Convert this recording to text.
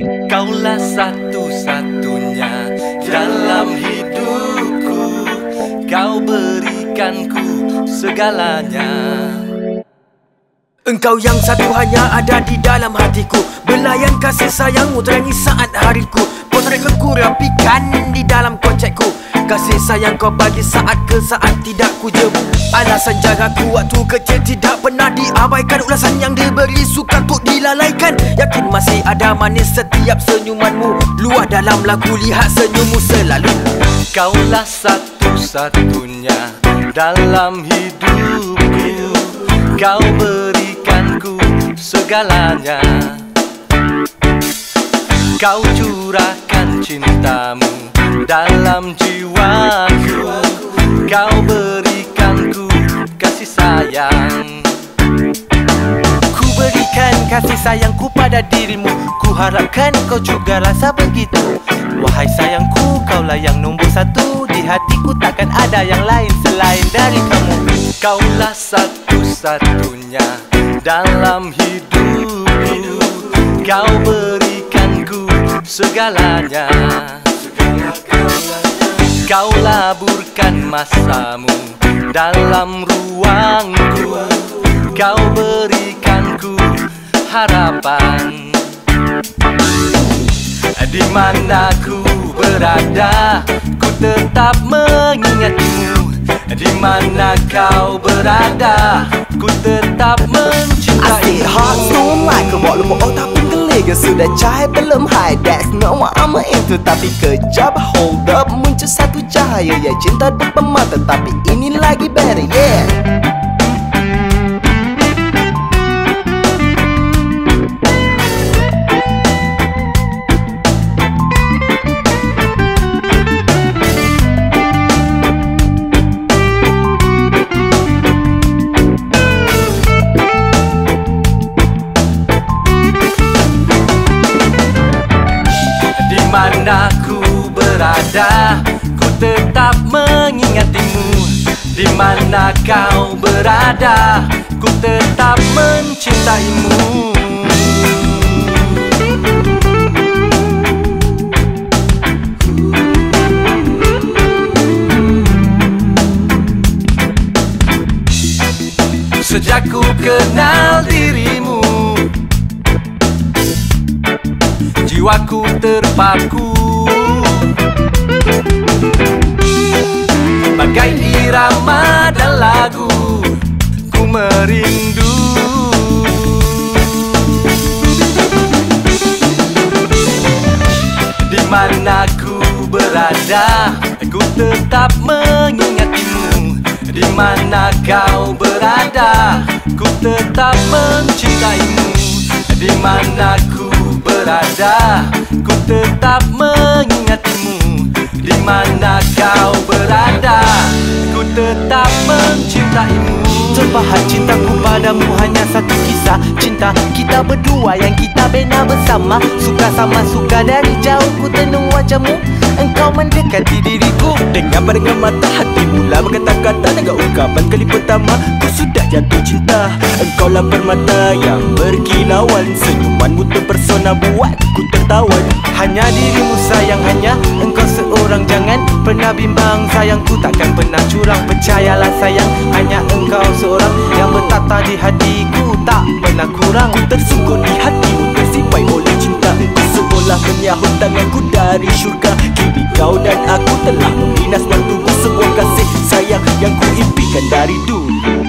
Kaulah satu-satunya dalam hidupku. Kau berikanku segalanya. Engkau yang satu hanya ada di dalam hatiku. Belayan kasih sayangmu terangi saat hariku Potret ku rapikan di dalam kocekku Kasih sayang kau bagi saat ke saat tidak ku jebu Alasan jagaku waktu kecil tidak pernah diabaikan. Ulasan yang diberi suka untuk dilalaikan. Yakin masih ada manis setiap senyumanmu. Luah dalam lagu lihat senyummu selalu. Kaulah satu-satunya dalam hidupku. Kau berikanku segalanya. Kau curahkan cintamu dalam jiwaku. Kau berikanku kasih sayang. Ku berikan kasih sayangku pada dirimu. Ku harapkan kau juga rasa begitu. Wahai sayangku, kaulah yang nombor satu Di hatiku. Takkan ada yang lain selain dari kamu. Kaulah satu-satunya dalam hidupku Kau berikanku segalanya Kau laburkan masamu dalam ruangku. Kau berikanku harapan. Di mana ku berada Ku tetap mengingatimu Di mana kau berada Ku tetap mencintaimu. I hot stone like a ball of gelega Sudah cahaya belum high. That's not what I'm into. Tapi kejap hold up. Muncul satu cahaya Ya cinta depan mata Tapi mana ku berada Ku tetap mengingatimu Di mana kau berada Ku tetap mencintaimu. Sejak ku kenal dirimu jiwaku terpaku. Bagai irama dan lagu Ku merindu. Di mana ku berada Ku tetap mengingatimu Di mana kau berada Ku tetap mencintaimu. Di mana ku berada. Ku tetap mengingatimu Di mana kau berada. Ku tetap mencintaimu. Terpahat cintaku padamu hanya satu kisah Cinta. Kita berdua yang kita bina bersama. Suka sama suka dari jauh ku tenung wajahmu. Engkau mendekati diriku Dengan pandangan mata hati mula berkata-kata Dengan ungkapan kali pertama Ku sudah jatuh cinta. Engkau lah permata yang berkilauan. Senyumanmu terpersona buat ku tertawan Hanya dirimu sayang hanya engkau seorang. Jangan pernah bimbang sayangku takkan pernah curang. Percayalah sayang hanya engkau seorang. Yang bertata di hatiku tak pernah kurang. Ku tersungkur di hatimu tersimpai oleh cinta. Ku seolah menyahut tanganku dari syurga. Kini kau dan aku telah membina sebuah tubuh Sebuah kasih sayang yang ku impikan dari dulu